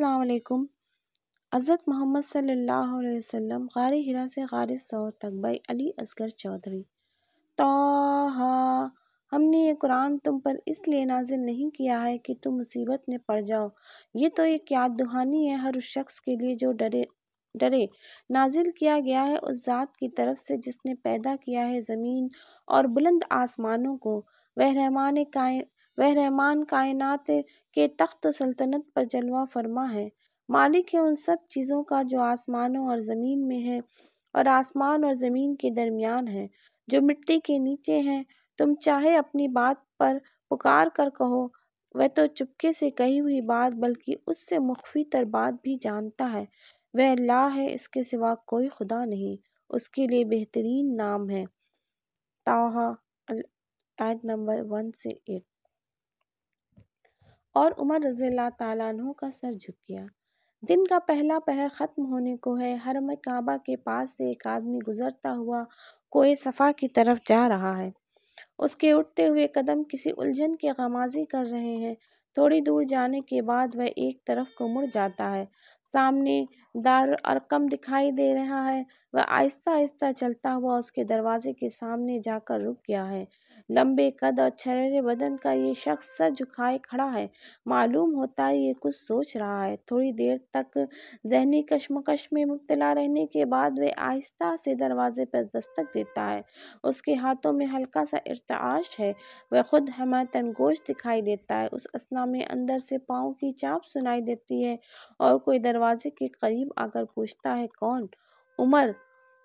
अस्सलाम वालेकुम। हज़रत मोहम्मद सल्लल्लाहु गार हिरा से गार सौर तक बाई अली असगर चौधरी। तोहा, हमने ये कुरान तुम पर इसलिए नाजिल नहीं किया है कि तुम मुसीबत में पड़ जाओ। ये तो एक याद दुहानी है, हर उस शख्स के लिए जो डरे डरे। नाजिल किया गया है उस ज़ात की तरफ़ से जिसने पैदा किया है ज़मीन और बुलंद आसमानों को। वह रहमान वह रहमान कायनात के तख्त सल्तनत पर जलवा फरमा है। मालिक है उन सब चीज़ों का जो आसमानों और ज़मीन में है और आसमान और ज़मीन के दरमियान है। जो मिट्टी के नीचे हैं, तुम चाहे अपनी बात पर पुकार कर कहो, वह तो चुपके से कही हुई बात, बल्कि उससे मुख्फी तर बात भी जानता है। वह अल्लाह है, इसके सिवा कोई खुदा नहीं, उसके लिए बेहतरीन नाम है। ताहा आयत नंबर वन से एट। और उमर रज़ी तु का सर झुक गया। दिन का पहला पहर ख़त्म होने को है। हरम काबा के पास से एक आदमी गुजरता हुआ कोई सफ़ा की तरफ़ जा रहा है। उसके उठते हुए कदम किसी उलझन के गमाजी कर रहे हैं। थोड़ी दूर जाने के बाद वह एक तरफ़ को मुड़ जाता है। सामने दार अरकम दिखाई दे रहा है। वह आहिस्ता आहिस्ता चलता हुआ उसके दरवाजे के सामने जाकर रुक गया है। लंबे कद और छरेरे बदन का ये शख्स सर झुकाए खड़ा है। मालूम होता है ये कुछ सोच रहा है। थोड़ी देर तक जहनी कश्मकश में मुब्तला रहने के बाद वह आहिस्ता से दरवाजे पर दस्तक देता है। उसके हाथों में हल्का सा इर्ताश है। वह खुद हमतन तनगोश दिखाई देता है। उस असना में अंदर से पाँव की चाप सुनाई देती है और कोई दरवाजे के करीब आकर पूछता है कौन? उमर,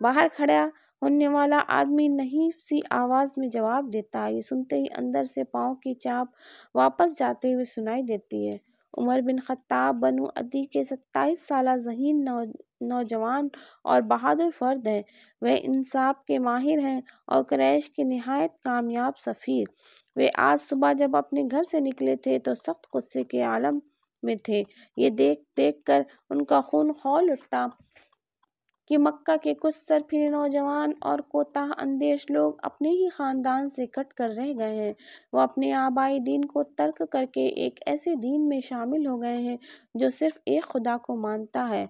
बाहर खड़ा होने वाला आदमी नहीं सी आवाज़ में जवाब देता है। सुनते ही अंदर से पाँव की चाप वापस जाते हुए सुनाई देती है। उमर बिन ख़त्ताब बनु अदी के सत्ताईस साल जहीन नौ, नौजवान और बहादुर फ़र्द हैं। वे इंसाफ के माहिर हैं और क्रैश के नहायत कामयाब सफ़ीर। वे आज सुबह जब अपने घर से निकले थे तो सख्त गुस्से के आलम में थे। ये देख देख कर उनका खून खौल उठता कि मक्का के कुछ सरफिर नौजवान और कोताह अंदेश लोग अपने ही ख़ानदान से कट कर रह गए हैं। वो अपने आबाई दीन को तर्क करके एक ऐसे दीन में शामिल हो गए हैं जो सिर्फ़ एक खुदा को मानता है।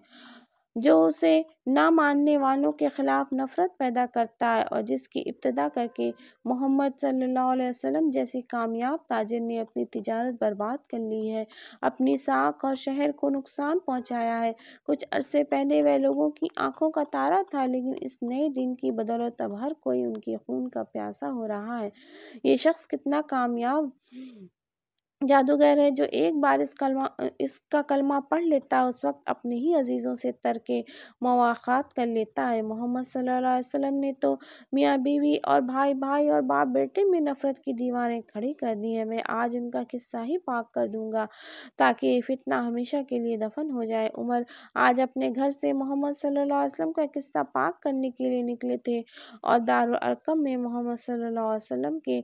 जो उसे ना मानने वालों के ख़िलाफ़ नफ़रत पैदा करता है और जिसकी इब्तदा करके मोहम्मद सल्लल्लाहु अलैहि वसल्लम जैसे कामयाब ताजर ने अपनी तिजारत बर्बाद कर ली है, अपनी साख और शहर को नुकसान पहुँचाया है। कुछ अरसे पहले वह लोगों की आँखों का तारा था, लेकिन इस नए दिन की बदौलत अब हर कोई उनके खून का प्यासा हो रहा है। ये शख्स कितना कामयाब जादूगर है जो एक बार इस कलमा, इसका कलमा पढ़ लेता है, उस वक्त अपने ही अजीज़ों से तरके मवाक़ात कर लेता है। मोहम्मद सल्लल्लाहु अलैहि वसल्लम ने तो मियाँ बीवी और भाई भाई और बाप बेटे में नफ़रत की दीवारें खड़ी कर दी हैं। मैं आज उनका किस्सा ही पाक कर दूँगा ताकि फितना हमेशा के लिए दफन हो जाए। उमर आज अपने घर से मोहम्मद सल्लल्लाहु का किस्सा पाक करने के लिए निकले थे और दारुल अरकम में मोहम्मद सल्लल्लाहु अलैहि वसल्लम के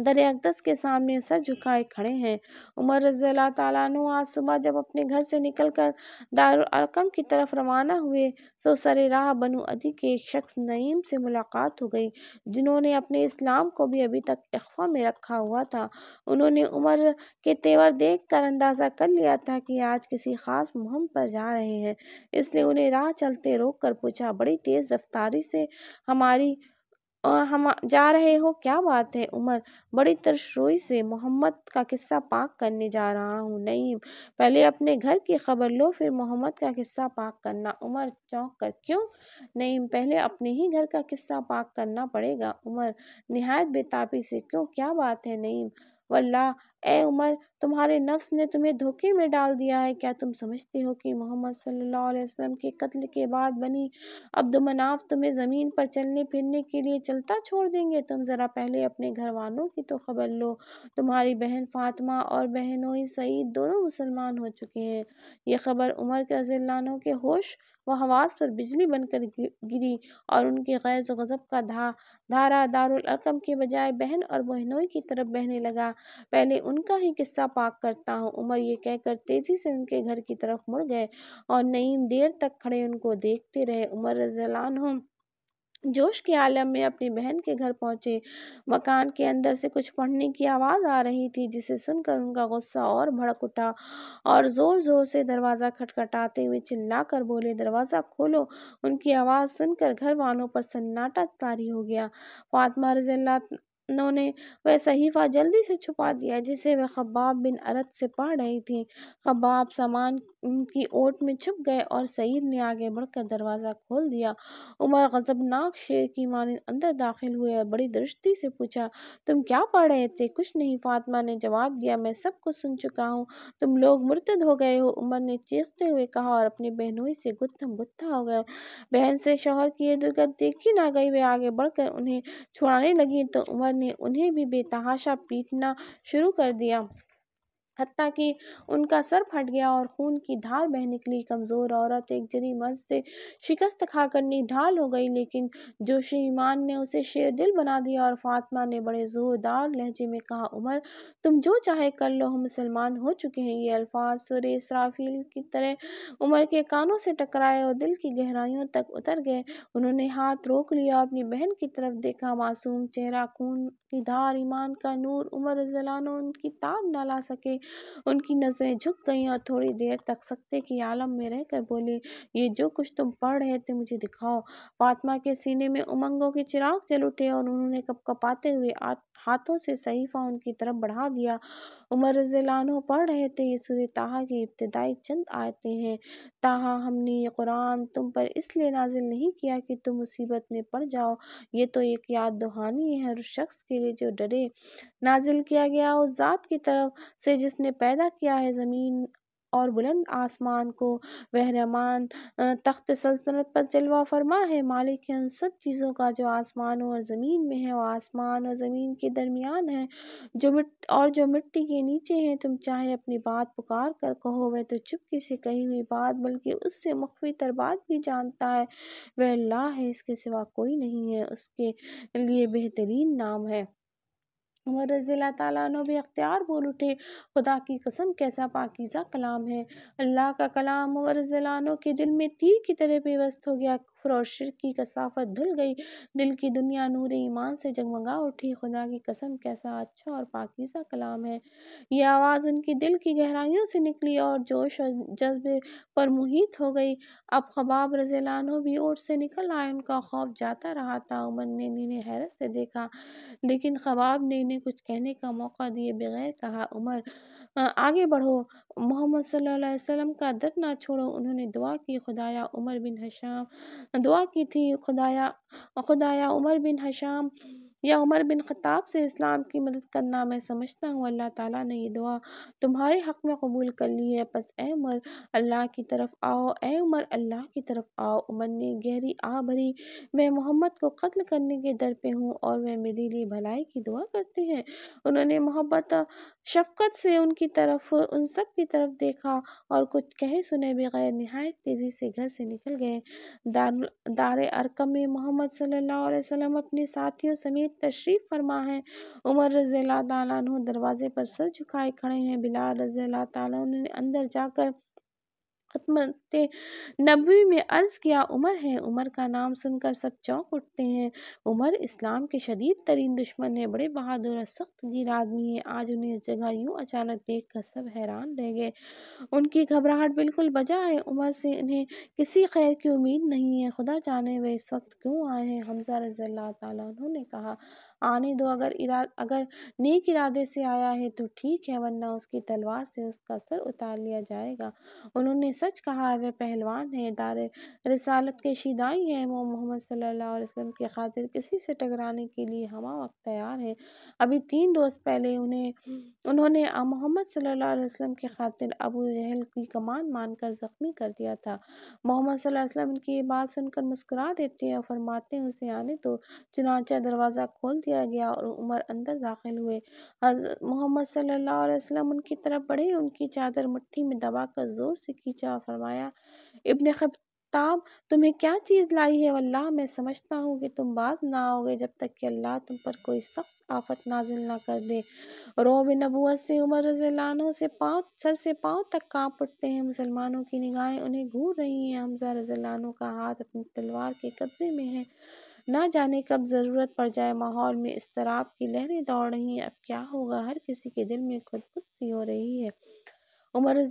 दर अकदस के सामने सर झुकाए खड़े हैं। उमर रज़ी तु आज सुबह जब अपने घर से निकलकर दारुल अरकम की तरफ़ रवाना हुए तो सर राह बनु अदी के एक शख्स नईम से मुलाकात हो गई, जिन्होंने अपने इस्लाम को भी अभी तक अखवा में रखा हुआ था। उन्होंने उमर के तेवर देख कर अंदाज़ा कर लिया था कि आज किसी ख़ास मुहिम पर जा रहे हैं, इसलिए उन्हें राह चलते रोक कर पूछा, बड़ी तेज़ रफ्तारी से हमारी और हम जा रहे हो, क्या बात है? उमर, बड़ी तरशोई से मोहम्मद का किस्सा पाक करने जा रहा हूँ। नहीं, पहले अपने घर की खबर लो, फिर मोहम्मद का किस्सा पाक करना। उमर, चौंक कर, क्यों? नहीं, पहले अपने ही घर का किस्सा पाक करना पड़ेगा। उमर, नहायत बेताबी से, क्यों? क्या बात है? नहीं वल्लाह ए उमर, तुम्हारे नफ्स ने तुम्हें धोखे में डाल दिया है। क्या तुम समझते हो कि मोहम्मद सल्लल्लाहु अलैहि वसल्लम के कत्ल के बाद बनी अब्द मनाफ तुम्हें ज़मीन पर चलने फिरने के लिए चलता छोड़ देंगे? तुम ज़रा पहले अपने घर वालों की तो खबर लो। तुम्हारी बहन फातिमा और बहनोई सईद दोनों मुसलमान हो चुके हैं। ये खबर उमर के रज़ी के होश व हवास पर बिजली बनकर गिरी और उनके गैज़ गज़ब का धा, धारा दारुल अकम के बजाय बहन और बहनोई की तरफ़ बहने लगा। पहले उनका ही किस्सा पाक करता हूँ। उमर ये कहकर तेज़ी से उनके घर की तरफ़ मुड़ गए और नईम देर तक खड़े उनको देखते रहे। उमर रजलान रज़ी जोश के आलम में अपनी बहन के घर पहुँचे। मकान के अंदर से कुछ पढ़ने की आवाज़ आ रही थी, जिसे सुनकर उनका गुस्सा और भड़क उठा और ज़ोर ज़ोर से दरवाज़ा खटखटाते हुए चिल्ला कर बोले, दरवाज़ा खोलो। उनकी आवाज़ सुनकर घर वालों पर सन्नाटा तारी हो गया। फातमा रज़ी उन्होंने वह सहीफ़ा जल्दी से छुपा दिया, जिसे वह खब्बाब बिन अरत से पढ़ रही थी। खब्बाब सामान उनकी ओट में छुप गए और सईद ने आगे बढ़कर दरवाज़ा खोल दिया। उमर गजबनाक शेर की माने अंदर दाखिल हुए और बड़ी दृष्टि से पूछा, तुम क्या पढ़ रहे थे? कुछ नहीं, फातिमा ने जवाब दिया, मैं सब कुछ सुन चुका हूँ। तुम लोग मुर्तद हो गए हो। उमर ने चीखते हुए कहा और अपनी बहनोई से गुत्थम गुत्था हो गया बहन से शोहर की ये दुर्गत देखी ना गई, वे आगे बढ़कर उन्हें छुड़ाने लगी तो उमर ने उन्हें भी बेतहाशा पीटना शुरू कर दिया। हत्या कि, उनका सर फट गया और खून की धार बह निकली कमज़ोर औरत एक जरी मर्द से शिकस्त खाकर निढाल हो गई, लेकिन जोशी ईमान ने उसे शेर दिल बना दिया और फातिमा ने बड़े ज़ोरदार लहजे में कहा, उमर, तुम जो चाहे कर लो, हम मुसलमान हो चुके हैं। ये अल्फाज सुर इसराफील की तरह उमर के कानों से टकराए और दिल की गहराइयों तक उतर गए। उन्होंने हाथ रोक लिया और अपनी बहन की तरफ़ देखा। मासूम चेहरा, खून की धार, ईमान का नूर, उमर जलानो उनकी ताब न ला सके। उनकी नज़रें झुक गईं और थोड़ी देर तक सकते की आलम में रहकर बोले, ये जो कुछ तुम पढ़ रहे थे मुझे दिखाओ। फातिमा के सीने में उमंगों के चिराग जल उठे और उन्होंने कपकपाते हुए हाथों से सहीफ़ा उनकी तरफ़ बढ़ा दिया। उमर रज़ियल्लाहु पढ़ रहे थे, ये सूर्य ताहा की इब्तदाई चंद आयतें हैं। ताहा, हमने ये कुरान तुम पर इसलिए नाजिल नहीं किया कि तुम मुसीबत में पड़ जाओ। ये तो एक याद दहानी है हर शख्स के लिए जो डरे। नाजिल किया गया उस ज़ात की तरफ़ से जिसने पैदा किया है ज़मीन और बुलंद आसमान को, वह रहमान तख्त सल्तनत पर जलवा फरमा है। मालिक है उन सब चीज़ों का जो आसमानों और ज़मीन में है। वो आसमान और ज़मीन के दरमियान है। जो मिट, और जो मिट्टी के नीचे हैं, तुम चाहे अपनी बात पुकार कर कहो। वह तो चुपके से कही हुई बात, बल्कि उससे मुख्फी तर बात भी जानता है। वह अल्लाह है, इसके सिवा कोई नहीं है। उसके लिए बेहतरीन नाम है। उमर रज़ी तु भी अख्तियार बोल उठे। खुदा की कसम, कैसा पाकिज़ा कलाम है। अल्लाह का कलाम उमर रज़ी के दिल में तीर की तरह बेवस्त हो गया। कुफ्र और शिर की कसाफत धुल गई। दिल की दुनिया नूर ईमान से जगमगा उठी। खुदा की कसम, कैसा अच्छा और पाकिज़ा कलाम है। यह आवाज़ उनकी दिल की गहराइयों से निकली और जोश और जज्बे पर मुहित हो गई। अब खबाब रज़ी भी ओट से निकल आए। उनका खौफ जाता रहा था। उमर ने इन्हें हैरत से देखा। लेकिन खबाब ने इन्हें कुछ कहने का मौका दिए बगैर कहा, उमर आगे बढ़ो। मोहम्मद सल्लल्लाहु अलैहि वसल्लम का दर ना छोड़ो। उन्होंने दुआ की, खुदाया उमर बिन हशाम, दुआ की थी, खुदाया खुदाया उमर बिन हशाम या उमर बिन ख़ताब से इस्लाम की मदद करना मैं समझता हूँ। अल्लाह ताला ने ये दुआ तुम्हारे हक़ में कबूल कर ली है। बस ए उमर, अल्लाह की तरफ़ आओ। ए उमर, अल्लाह की तरफ़ आओ। उमर ने गहरी आ भरी, मैं मोहम्मद को कत्ल करने के दर पे हूँ और वह मेरे लिए भलाई की दुआ करते हैं। उन्होंने मोहब्बत, शफ़क़त से उनकी तरफ़, उन सब की तरफ़ देखा और कुछ कहे सुने बगैर नहायत तेज़ी से घर से निकल गए। दार दार अरकम में मोहम्मद सल्लल्लाहु अलैहि वसल्लम अपने साथियों समेत तशरीफ़ फरमा है। उमर रज़ी तु दरवाज़े पर सर झुकाए खड़े हैं। बिलाल रज़ी तु ने अंदर जाकर खतमत नबी में अर्ज़ किया, उमर है, उमर का नाम सुनकर सब चौंक उठते हैं। उमर इस्लाम के शदीद तरीन दुश्मन है, बड़े बहादुर और सख्त गिर आदमी है। आज उन्हें इस जगह यूँ अचानक देख कर सब हैरान रह गए। उनकी घबराहट बिल्कुल बजा है। उमर से इन्हें किसी खैर की उम्मीद नहीं है। खुदा जाने वे इस वक्त क्यों आए हैं? हमजा रज़ी ने कहा आने दो, अगर इरा, अगर नेक इरादे से आया है तो ठीक है, वरना उसकी तलवार से उसका सर उतार लिया जाएगा। उन्होंने सच कहा है वह पहलवान है, दार, रसालत के शिदाई हैं, वो मोहम्मद सल्लल्लाहु अलैहि वसल्लम की खातिर किसी से टकराने के लिए हमा वक्त तैयार हैं। अभी तीन रोज़ पहले उन्हें, उन्होंने मोहम्मद सल्लल्लाहु अलैहि वसल्लम की खातिर अबू जहल की कमान मानकर ज़ख्मी कर दिया था। मोहम्मद अलैहि वसल्लम की बात सुनकर मुस्कुरा देते हैं और फरमाते हैं, उसे आने तो चुनाचा दरवाज़ा खोल दिया गया और उमर अंदर दाखिल हुए। मोहम्मद सल्लल्लाहु अलैहि वसल्लम उनकी तरफ़ बढ़े, उनकी चादर मुट्ठी में दबाकर ज़ोर से खींचा और फरमाया, इब्न खत्ताब, तुम्हें क्या चीज़ लाई है? अल्लाह मैं समझता हूँ कि तुम बाज ना आओगे जब तक कि अल्लाह तुम पर कोई सख्त आफत नाजिल ना कर दे। रोब नबूत से, उमर रज़ी से पाँव, सर से पाँव तक काँप उठते हैं। मुसलमानों की निगाहें उन्हें घूर रही हैं। हमजा रज़ी का हाथ अपनी तलवार के कब्ज़े में है। ना जाने कब ज़रूरत पड़ जाए। माहौल में इस इसतराब की लहरें दौड़ रही हैं। अब क्या होगा? हर किसी के दिल में खुद खुद सी हो रही है। उमर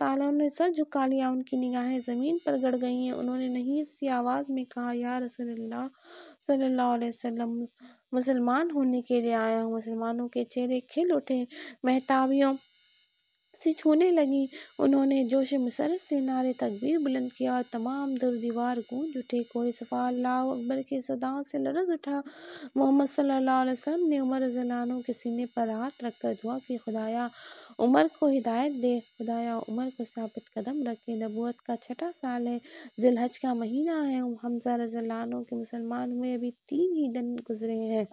ताला ने सर झुका लिया। उनकी निगाहें ज़मीन पर गड़ गई हैं। उन्होंने नहीब सी आवाज़ में कहा, या रसूलुल्लाह, सल्लल्लाहु अलैहि वसल्लम, मुसलमान होने के लिए आया हूँ। मुसलमानों के चेहरे खिल उठे। महताबियों से छूने लगी। उन्होंने जोश मसरत से नारे तकबीर बुलंद किया और तमाम दुर दीवार गूंज उठे। कोई सफ़ा अल्लाह अकबर की सदाओं से लरज उठा। मोहम्मद सल्लल्लाहु अलैहि वसल्लम ने उमर जलानों के सीने पर हाथ रखकर दुआ की, खुदाया उमर को हिदायत दे। खुदाया उमर को साबित कदम रखे। नबूत का छठा साल है। जिलहज का महीना है। हमजा रज़लानों के मुसलमान हुए अभी तीन ही दिन गुजरे हैं।